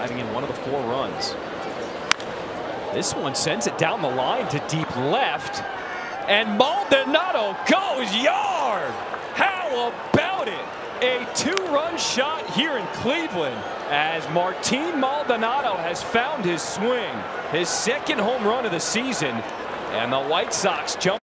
driving in one of the four runs. This one sends it down the line to deep left. And Maldonado goes yard. How about it? A two-run shot here in Cleveland as Martin Maldonado has found his swing. His second home run of the season. And the White Sox jump